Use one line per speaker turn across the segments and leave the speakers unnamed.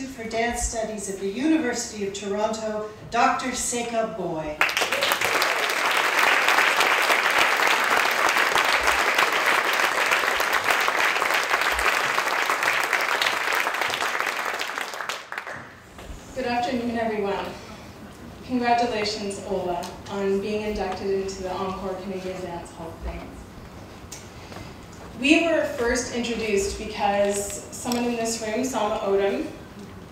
Institute for Dance Studies at the University of Toronto, Dr. Seika Boye. Good afternoon, everyone. Congratulations, Ola, on being inducted into the Encore Canadian Dance Hall of Fame. We were first introduced because someone in this room, Selma Odom,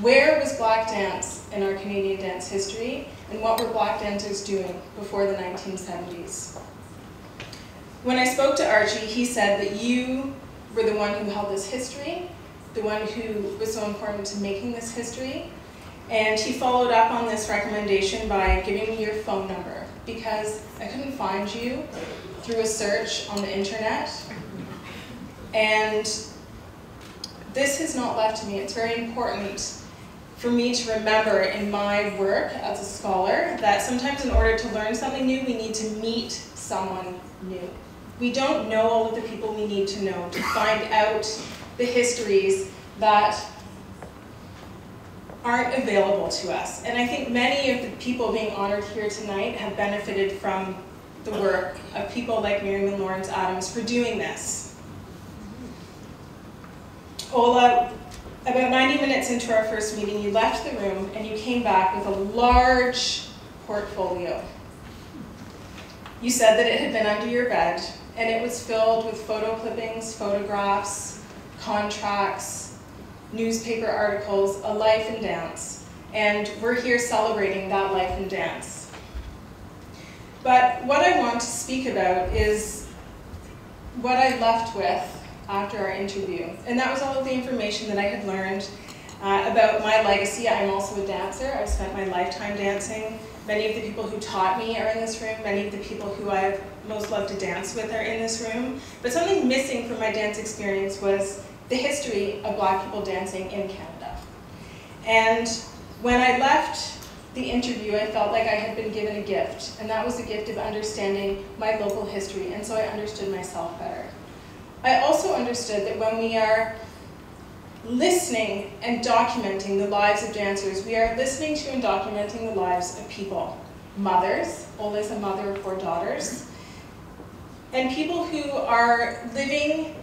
where was black dance in our Canadian dance history and what were black dancers doing before the 1970s. When I spoke to Archie, he said that you were the one who held this history, the one who was so important to making this history, and he followed up on this recommendation by giving me your phone number because I couldn't find you through a search on the internet. And this has not left me. It's very important for me to remember in my work as a scholar that sometimes in order to learn something new, we need to meet someone new. We don't know all of the people we need to know to find out the histories that aren't available to us. And I think many of the people being honored here tonight have benefited from the work of people like Miriam Lawrence Adams for doing this. Ola, about 90 minutes into our first meeting, you left the room and you came back with a large portfolio. You said that it had been under your bed and it was filled with photo clippings, photographs, contracts, newspaper articles, A Life and Dance, and we're here celebrating that life and dance. But what I want to speak about is what I left with after our interview. And that was all of the information that I had learned uh, about my legacy. I'm also a dancer. I've spent my lifetime dancing. Many of the people who taught me are in this room. Many of the people who I've most loved to dance with are in this room. But something missing from my dance experience was the history of black people dancing in Canada. And when I left the interview, I felt like I had been given a gift, and that was the gift of understanding my local history, and so I understood myself better. I also understood that when we are listening and documenting the lives of dancers, we are listening to and documenting the lives of people. Mothers, Ola is a mother of four daughters, and people who are living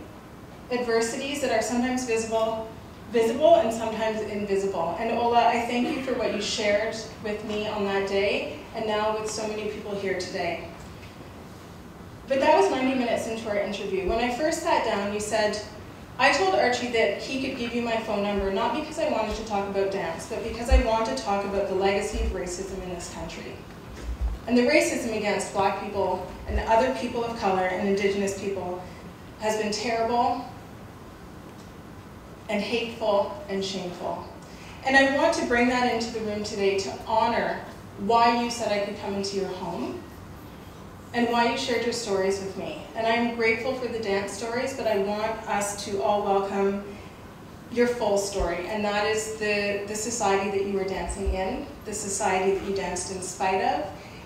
adversities that are sometimes visible, visible and sometimes invisible. And Ola, I thank you for what you shared with me on that day, and now with so many people here today. But that was 90 minutes into our interview. When I first sat down, you said, I told Archie that he could give you my phone number, not because I wanted to talk about dance, but because I want to talk about the legacy of racism in this country. And the racism against black people and other people of color and indigenous people has been terrible and hateful and shameful. And I want to bring that into the room today to honor why you said I could come into your home and why you shared your stories with me. And I'm grateful for the dance stories, but I want us to all welcome your full story, and that is the, the society that you were dancing in, the society that you danced in spite of,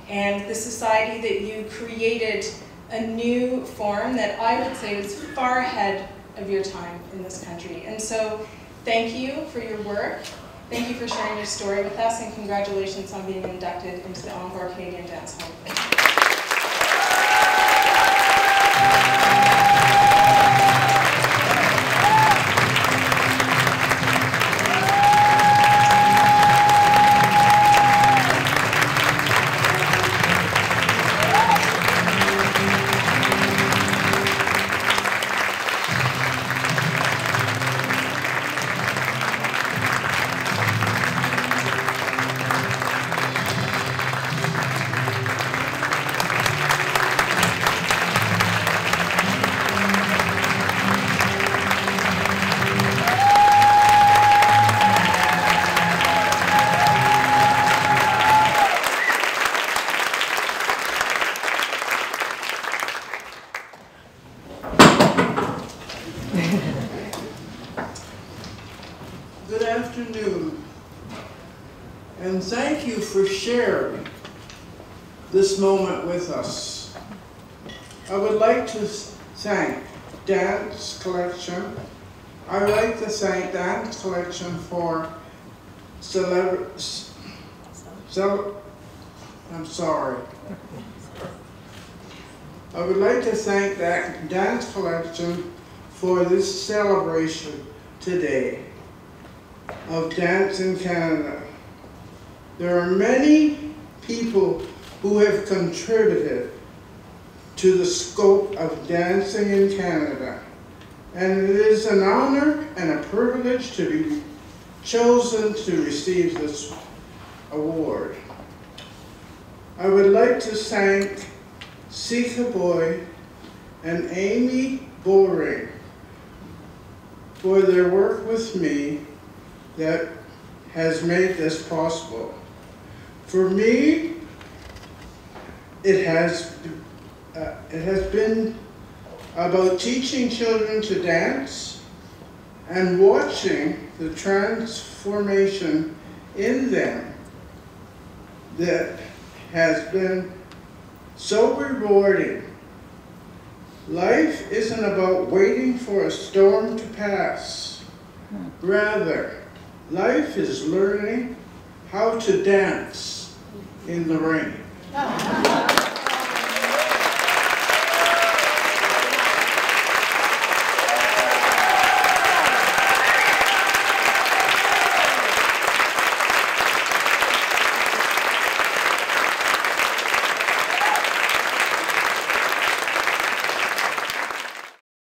and the society that you created a new form that I would say was far ahead of your time in this country. And so thank you for your work. Thank you for sharing your story with us, and congratulations on being inducted into the Encore Canadian Dance Hall
moment with us. I would like to thank Dance Collection. I would like to thank Dance Collection for celebra cel I'm sorry. I would like to thank that Dance Collection for this celebration today of dance in Canada. There are many people who have contributed to the scope of dancing in Canada. And it is an honor and a privilege to be chosen to receive this award. I would like to thank Seika Boye and Amy Bowring for their work with me that has made this possible. For me, it has, uh, it has been about teaching children to dance and watching the transformation in them that has been so rewarding. Life isn't about waiting for a storm to pass. Rather, Life is learning how to dance in the rain. Thank you.